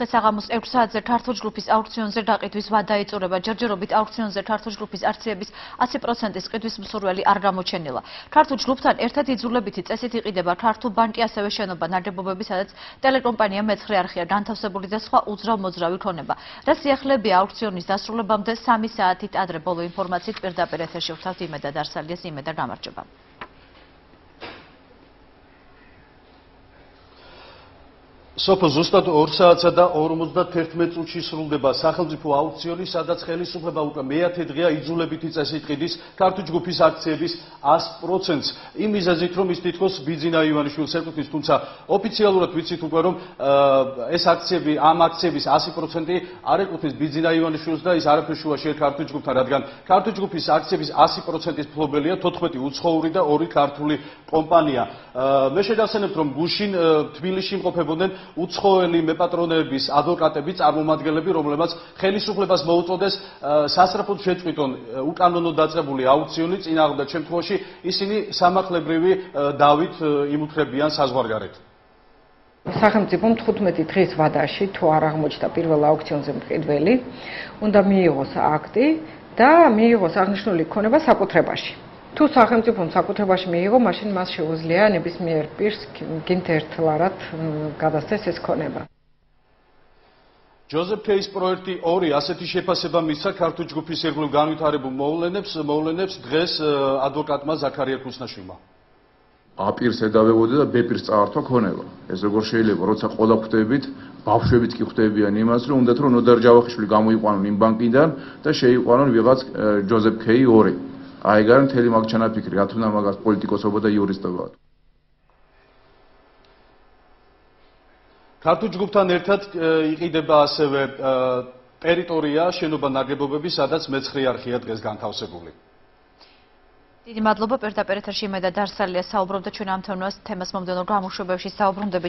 დღეს აღამოს 6 საათზე ქართულ ჯგუფის აუქციონზე დაყიდვის ვადა იწურება. ჯერჯერობით აუქციონზე ქართულ ჯგუფის აქციების 100%-ის ყიდვის მსურველი არ გამოჩენილა. ქართულ ჯგუფთან ერთად იძულებითი წესით იყიდება ქართულ ბანკი ასევე შენობა ნაგებობები, სადაც ტელეკომპანია მეცხრე არხია განთავსებული და სხვა უძრავ-მოძრავი ქონება. რა სიახლეებია აუქციონის დასრულებამდე 3 საათით ადრე ბოლო ინფორმაციით პირდაპირ ეთერში ვთავთ იმედა დარსალიას იმედა გამარჯობა. სოფო ზუსტად 2 საათსა და 51 წუთში სრულდება სახელმწიფო აუქციონი, სადაც ხელისუფლება უკვე მეათე დღეა იძულებითი წესით ყიდის ქართულ ჯგუფის აქციების 100%-ს. იმ მიზეზით, რომ ის თითქოს ბიძინა ივანიშვილს ეკუთვნის, თუმცა ოფიციალურად ვიცით უკვე, რომ ეს აქციები, ამ აქციების 100% არ ეკუთვნის ბიძინა ივანიშვილს და ის არაფერ შუა შეერთ ქართულ ჯგუფთან, რადგან ქართულ ჯგუფის აქციების 100%-ის ფლობელია 14 უცხოური და 2 ქართული კომპანია. მე შეგახსენებთ, რომ გუშინ თბილისში იმყოფებოდნენ უცხოელი მეპატრონეების ადვოკატები, წარმომადგენლები, რომლებმაც ხელისუფლებას მოუწოდეს სასწრაფოდ შეწყვიტონ უკანონო დაწყებული აუქციონი წინააღმდეგ შემთხვევაში ისინი სამართლებრივი დავით იმუქრებიან საზღვარგარეთ. სახელმწიფომ 15 დღის ვადაში თუ არ აღმოჩნდა პირველ აუქციონზე მყიდველი, უნდა მიიღოს აქტი და მიიღოს აღნიშნული ქონება საკუთრებაში. თუ სახელმწიფომ საკუთრებაში მიიღო, მაშინ მას შეუძლია ნებისმიერ პირს გინთ ერთლარად გადასცეს ეს ქონება. ჯოზეფ კეის პროექტი 2 ასეთი შეფასება მისცა ქართულ ჯგუფის ერთგულ განვითარებულ მოვლენებს, მოვლენებს დღეს ადვოკატმა ზაქარია ქუსნაშვილმა. აპირს ედავებოდა და ბეპირს წაართვა ქონება. ეს როგორ შეიძლება, როცა ყოლა ხვდებით, ბავშვებიც კი ხვდებიან იმას, რომ უნდათ რომ ნოდარ ჯავახიშვილი გამოიყვანონ იმ ბანკიდან და შეიყვანონ ვიღაც ჯოზეფ კეი 2. აი გარ მთელი მაგ ჩანაფიქრი რა თუნდა მაგას პოლიტიკოსობა და იურისტობა. ქართულ ჯგუფთან ერთად იყიდება ასევე ტერიტორია შენობა ნაგებობები სადაც მეცხრე არქია დღეს განთავსებული. დიდი მადლობა. პირდაპირ ეთერში მე და დარსალია საუბრობდა ჩვენ ამ თემას მომდენო გამოშვებებში საუბრობდები